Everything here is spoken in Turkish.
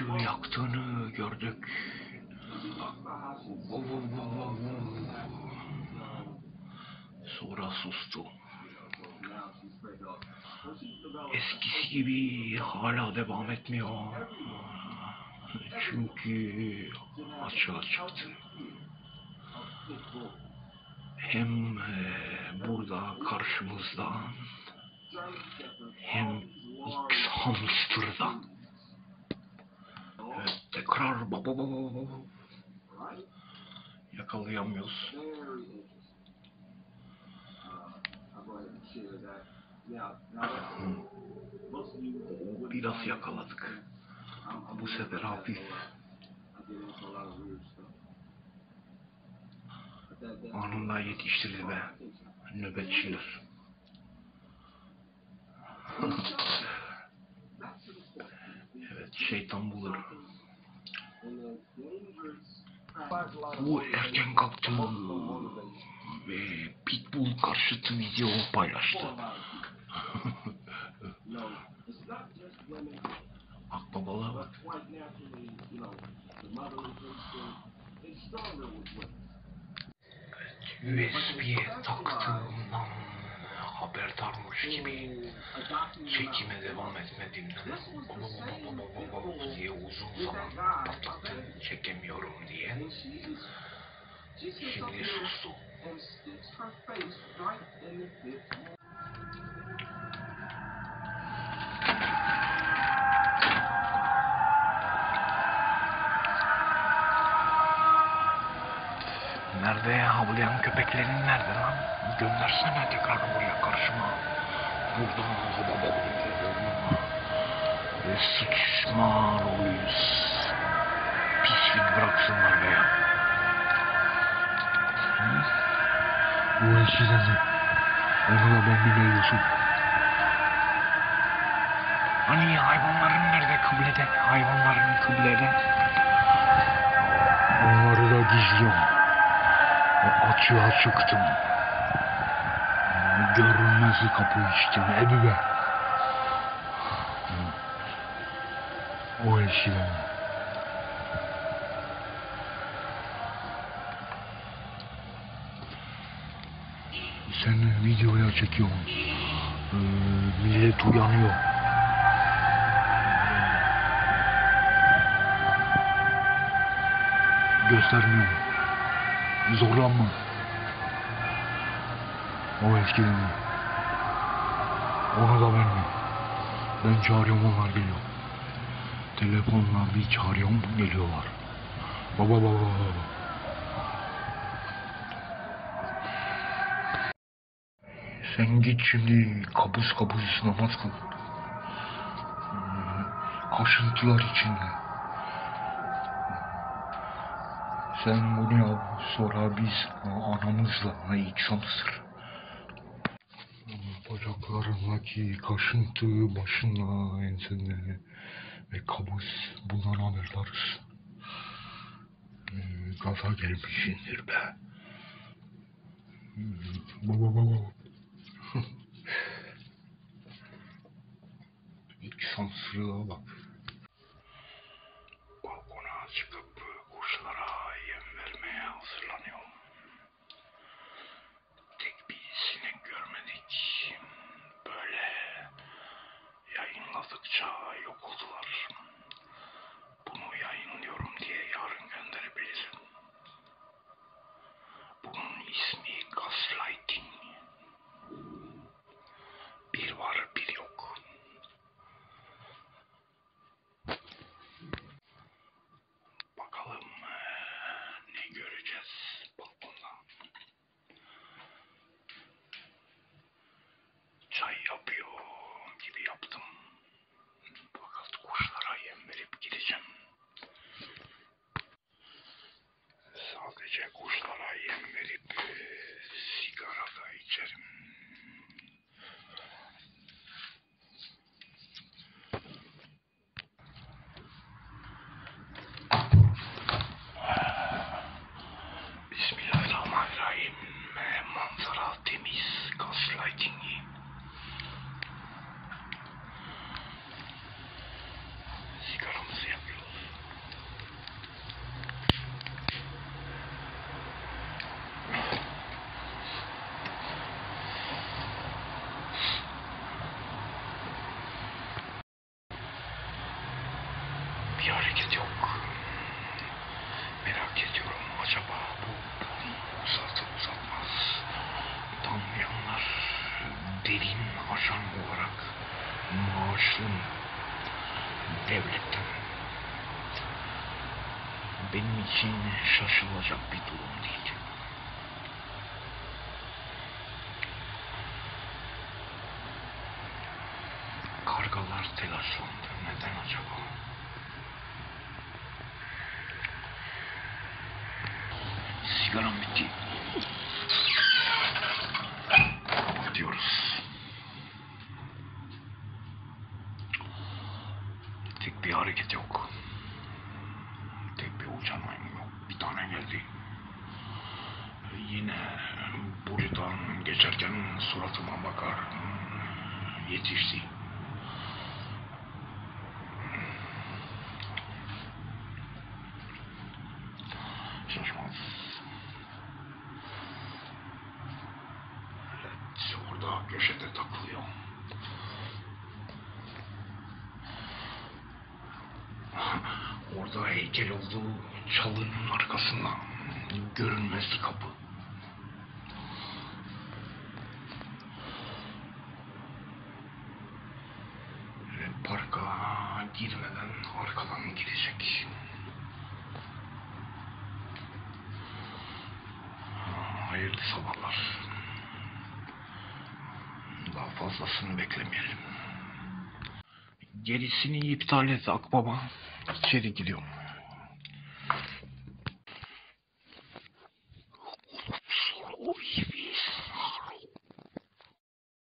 ışığı yaktığını gördük. Sonra sustu. Eskisi gibi hala devam etmiyor. Çünkü açığa çıktı. Hem eee, burada karşımızda hem X Hamster'da. Tekrar baba baba baba. Yakalayamıyoruz. Biraz yakaladık. Bu sefer hafif. Anında yetiştirdi be. Nöbetçiler. evet şeytan bulur. Bu erken kalktı ve Pitbull karşıtı video paylaştı. Akbabalığa bak. USB'ye taktığımdan haberdarmış gibi çekime devam etmediğimden diye uzun zaman patlattı çekemiyorum diye. Şimdi sustu. Ya havlayan köpeklerin nerede lan? Göndersene tekrar buraya karşıma. Burada baba Ve sıçman oyuz. Pislik bıraksınlar be ya. Bu eşiğini. Onu da ben biliyorsun. Hani hayvanların nerede kıblede? Hayvanların kıblede. Onları da gizliyorum. Açığa çıktım. Görünmez kapı içtim Ebibe. O eşiğini. Seni videoya çekiyorum. Ee, millet uyanıyor. Göstermiyorum. Zorlanma. O etkileniyor. Onu da vermiyor. Ben çağırıyorum onlar geliyor. Telefonla bir çağırıyorum geliyorlar. Baba baba baba. Sen git şimdi kabus kabus namaz kıl. Hmm, Kaşıntılar içinde. Sen bunu yap, sonra biz anamızla ilk samsır. Bacaklarındaki kaşıntı, başında, ensende ve kabus bundan haberdarız. Ee, gaza gelmişsindir be. Baba baba. İlk sansırlığa bak. шепотом. Yok. Merak ediyorum acaba bu uzatır uzatmaz. Tanımayanlar derin ajan olarak maaşlı mı? devletten. Benim için şaşılacak bir durum değil. Kargalar telaşlandı. Neden acaba? Sigaram bitti. Kapatıyoruz. Tek bir hareket yok. Tek bir uçan maymun yok. Bir tane geldi. Yine buradan geçerken suratıma bakar. Yetişti. Orada köşede takılıyor. Orada heykel olduğu çalının arkasında görünmez kapı. Parka girmeden arkadan girecek. Hayırlı sabahlar. Fazlasını beklemeyelim. Gerisini iptal et Akbaba. İçeri gidiyorum.